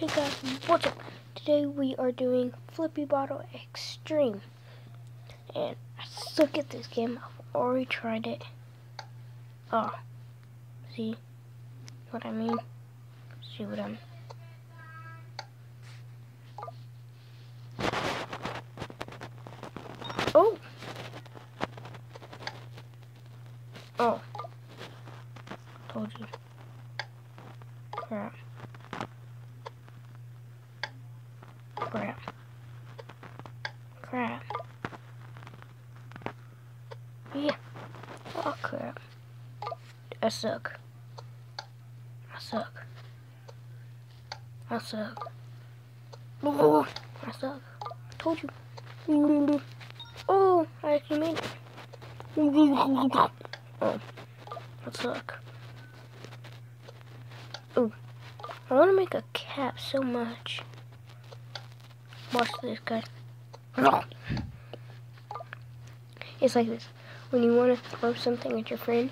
Hey guys, what's up? Today we are doing Flippy Bottle Extreme. And I suck at this game. I've already tried it. Oh. See what I mean? See what I'm... Oh! Oh. Told you. Crap. Crap. Crap. Yeah. Oh crap. I suck. I suck. I suck. Oh, I suck. I told you. Oh, I actually made it. Oh, I suck. Oh, I want to make a cap so much. Watch this, guys. It's like this. When you want to throw something at your friend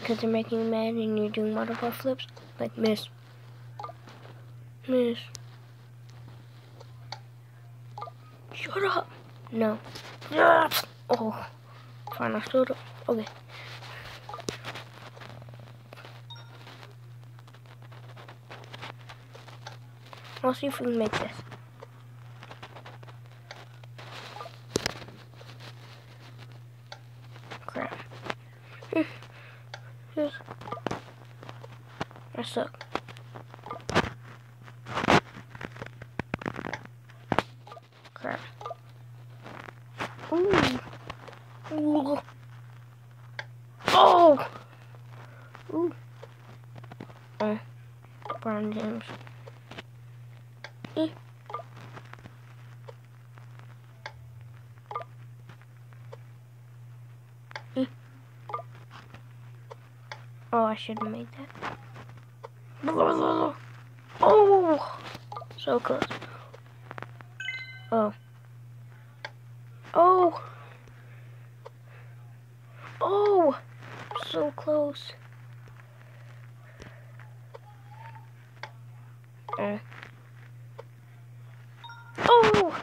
because they're making you mad and you're doing waterfall flips, like miss. Miss. Shut up. No. Oh. Fine, I still don't. Okay. I'll see if we can make this. Crap. Just, I suck. Crap. Ooh. Ooh. Oh! Ooh. Oh. Brown James. Eh. Should have made that. Oh! So close. Oh. Oh! Oh! So close. Oh. Oh!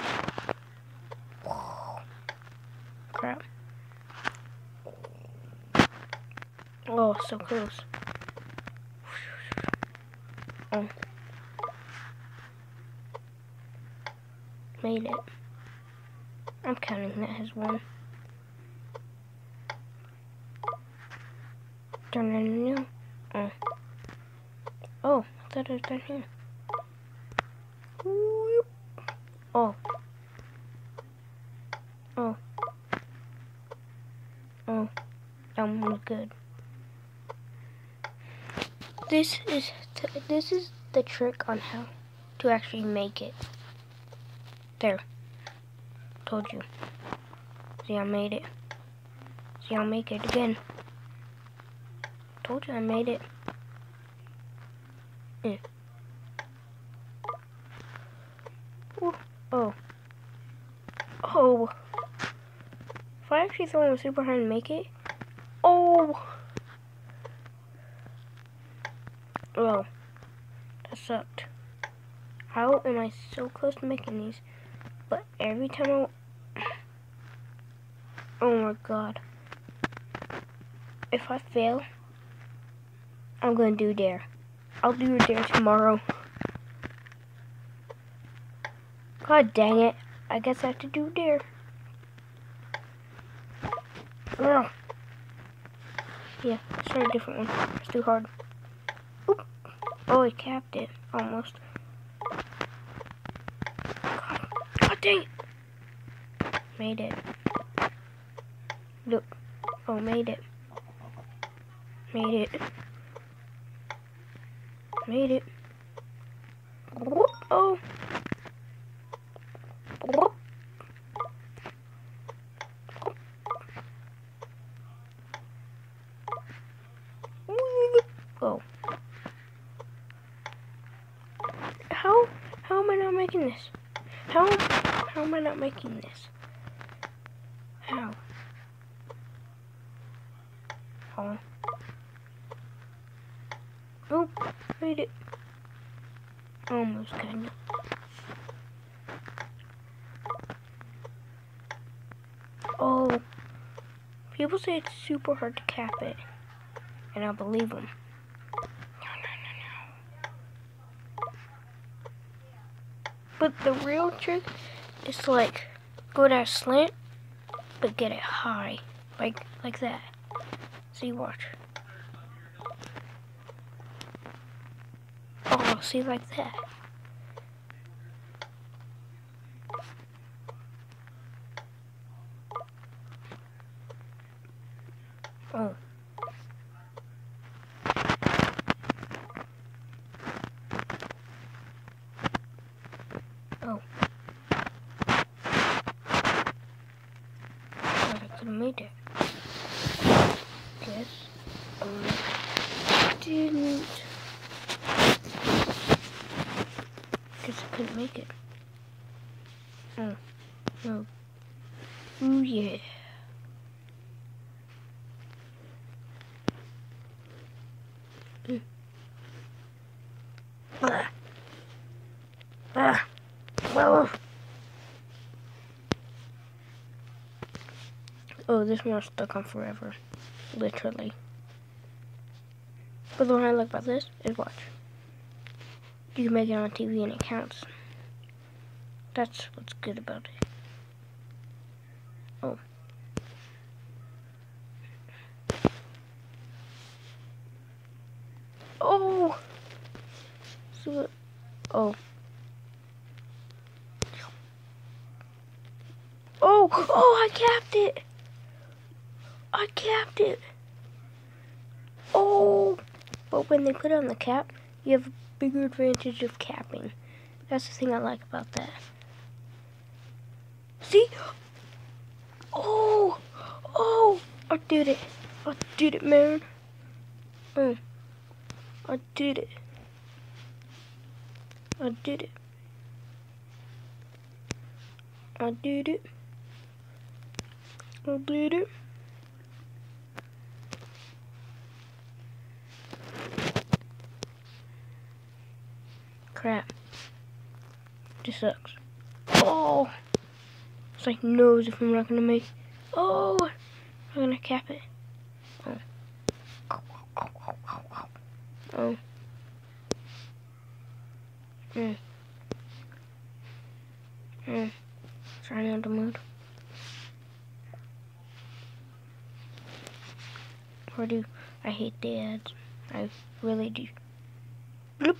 Crap. Oh, so close. Oh. Made it. I'm counting that as one. Turn it new. Oh. Oh, I thought it was down here. Oh. Oh. That one was good. This is this is the trick on how to actually make it. There. Told you. See, I made it. See, I'll make it again. Told you I made it. Yeah. Oh. Oh. If I actually throw him super high and make it. Oh. Oh. That sucked. How am I so close to making these? But every time I... Oh my god. If I fail, I'm gonna do dare. I'll do dare tomorrow. God dang it. I guess I have to do dare. Ugh. Yeah, let's try a different one. It's too hard. Oh, I capped it. Almost. God, God dang it. Made it. Look. Oh, made it. Made it. Made it. Oh. Oh. How how am I not making this? How how am I not making this? How? Oh. Oh, made it. Almost kind of. Oh, people say it's super hard to cap it, and I believe them. No, no, no, no. But the real trick is like go down slant, but get it high, like like that. See, watch. Oh, see, like that. Oh. I could have made it. Guess I didn't. Guess I couldn't make it. Oh. No. Oh. Yeah. Ah. Ah. Well. Oh, this one's stuck on forever. Literally. But the one I like about this is watch. You can make it on TV and it counts. That's what's good about it. Oh. Oh! So, oh. Oh, oh, I capped it. I capped it. But when they put on the cap, you have a bigger advantage of capping. That's the thing I like about that. See? Oh, oh, I did it. I did it, man. Oh, I did it. I did it. I did it. I did it. Crap. This sucks. Oh! It's like knows if I'm not gonna make. Oh! I'm gonna cap it. Oh. Oh. Mm. Mm. Sorry, on the mood. Or do I hate the ads? I really do. Bloop.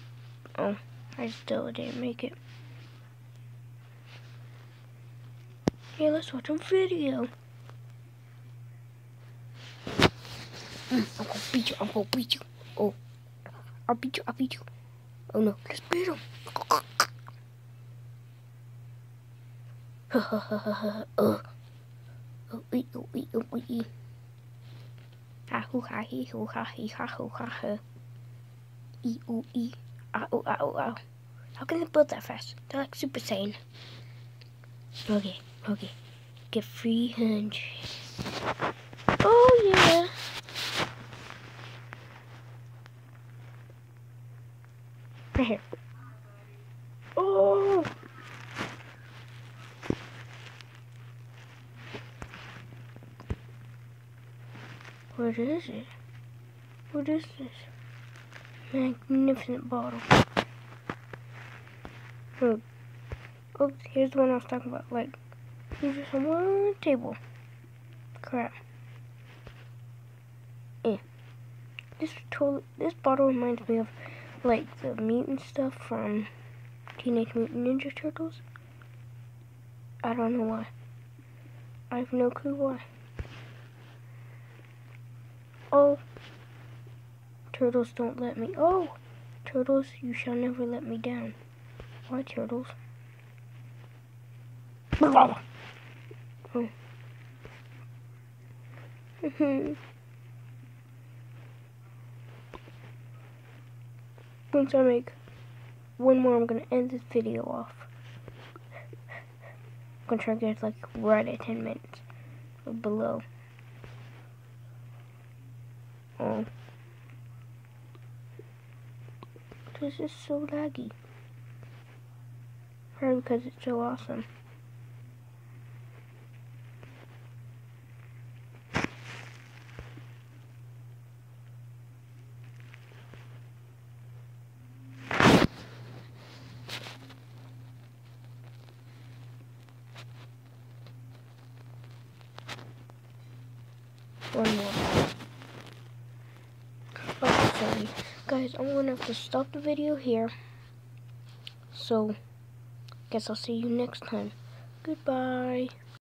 Oh, I still didn't make it. Yeah, let's watch a video. Mm, I'm gonna beat you. I'm gonna beat you. Oh, I'll beat you. I'll beat you. Oh no, let's beat him. Oh. Ha, ha, ha, ha, ha. Ah, oh, ah. How can they build that fast? They're like Super Saiyan. Okay, okay. Get 300. Oh, yeah. Right here. Oh! What is it? What is this? Magnificent bottle. Look. Oops, here's the one I was talking about. Like, here's just on table. Crap. Eh. This total, this bottle reminds me of like the mutant stuff from Teenage Mutant Ninja Turtles. I don't know why. I have no clue why. Oh, turtles don't let me. Oh, turtles, you shall never let me down. Why turtles? Oh. Once I make one more, I'm gonna end this video off. I'm gonna try to get like right at 10 minutes below. Oh this is so laggy. Probably because it's so awesome. Guys, I'm going to have to stop the video here. So, I guess I'll see you next time. Goodbye.